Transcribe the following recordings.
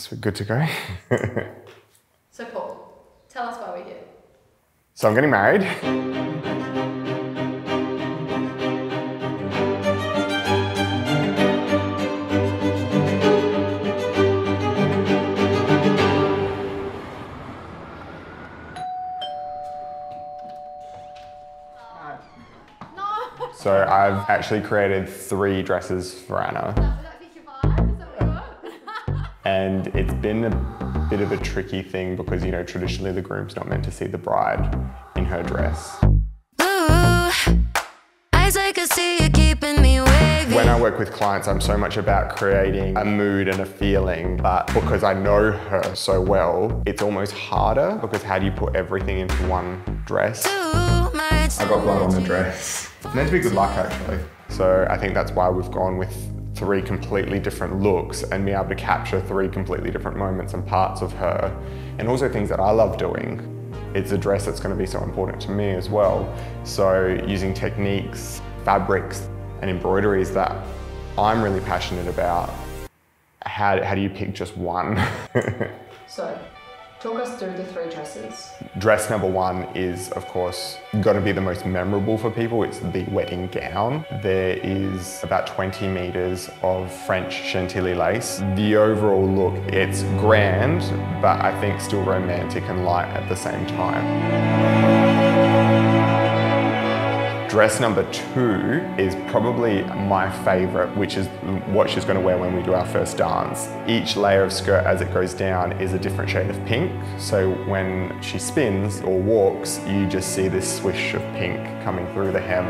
So good to go. So, Paul, tell us why we're here. so I'm getting married. No! So I've actually created three dresses for Anna. And it's been a bit of a tricky thing because, you know, traditionally the groom's not meant to see the bride in her dress. Ooh, eyes I can see you keeping me wavy. When I work with clients, I'm so much about creating a mood and a feeling, but because I know her so well, it's almost harder because how do you put everything into one dress? I got blood on the dress. It's meant to be good luck actually. So I think that's why we've gone with three completely different looks and be able to capture three completely different moments and parts of her and also things that I love doing. It's a dress that's going to be so important to me as well. So using techniques, fabrics and embroideries that I'm really passionate about. How, how do you pick just one? So, talk us through the three dresses. Dress number one is, of course, got to be the most memorable for people. It's the wedding gown. There is about 20 meters of French chantilly lace. The overall look, it's grand, but I think still romantic and light at the same time. Dress number two is probably my favorite, which is what she's going to wear when we do our first dance. Each layer of skirt as it goes down is a different shade of pink. So when she spins or walks, you just see this swish of pink coming through the hem.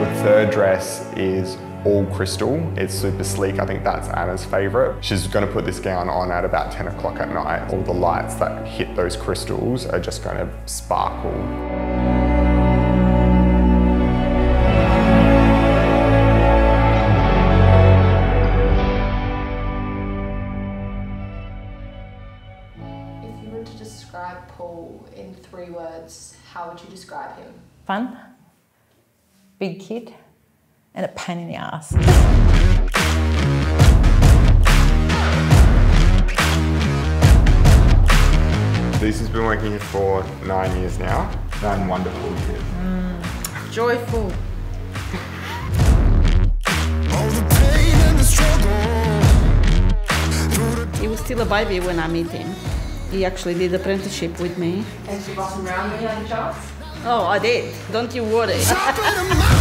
The third dress is all crystal. It's super sleek. I think that's Anna's favorite. She's going to put this gown on at about 10 o'clock at night. All the lights that hit those crystals are just going to sparkle. If you were to describe Paul in three words, how would you describe him? Fun, big kid, and a pain in the ass. Lisa's been working here for nine years now. Nine wonderful years. Mm. Joyful. He was still a baby when I met him. He actually did apprenticeship with me. And you boss around me on chance? Oh, I did. Don't you worry.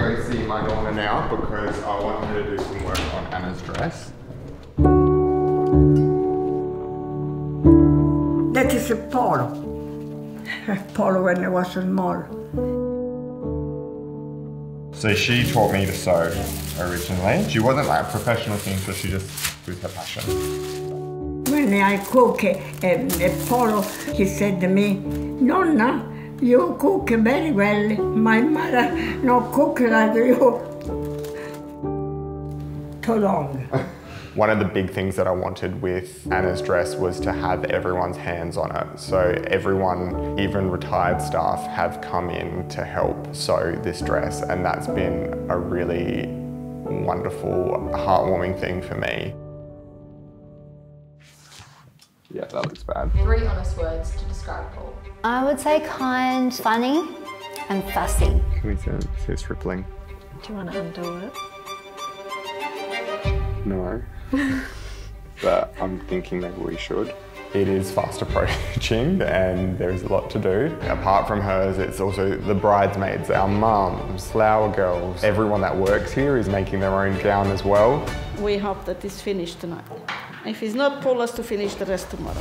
go see my daughter now because I want her to do some work on Anna's dress. That is a Paolo. Paolo when I was small. So she taught me to sew originally. She wasn't like a professional seamstress, she just was her passion. When I cook a, a, a Paolo, he said to me, Nonna, you cook very well. My mother not cook like you. Too long. One of the big things that I wanted with Anna's dress was to have everyone's hands on it. So everyone, even retired staff, have come in to help sew this dress and that's been a really wonderful, heartwarming thing for me. Yeah, that looks bad. Three honest words to describe Paul. I would say kind, funny, and fussy. Can we see, see it's rippling? Do you want to undo it? No. but I'm thinking maybe we should. It is fast approaching and there's a lot to do. Apart from hers, it's also the bridesmaids, our mums, flower girls. Everyone that works here is making their own gown as well. we hope that it's finished tonight. If it's not, Paul has to finish the rest tomorrow.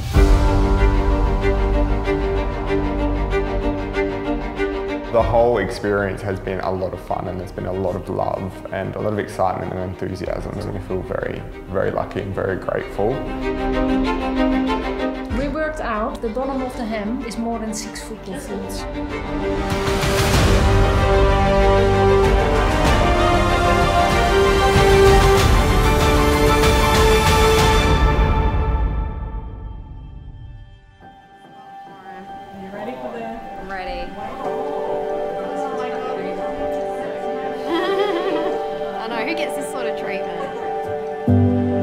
The whole experience has been a lot of fun and there's been a lot of love and a lot of excitement and enthusiasm and we feel very, very lucky and very grateful. We worked out the bottom of the hem is more than six foot of I'm ready. I know, who gets this sort of treatment?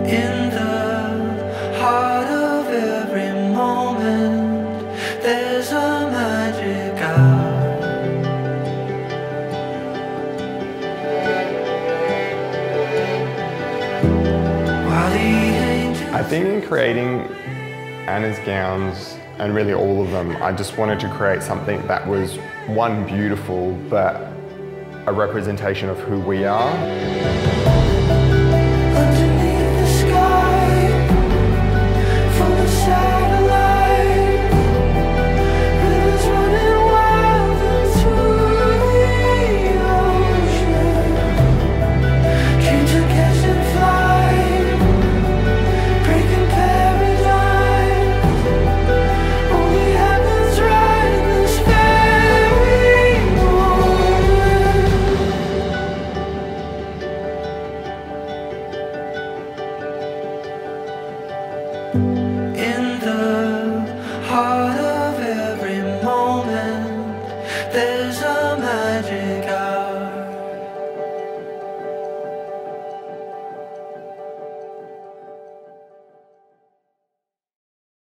In the heart of every moment, there's a magic hour. While the angels I think in creating Anna's gowns and really all of them, I just wanted to create something that was one beautiful, but a representation of who we are.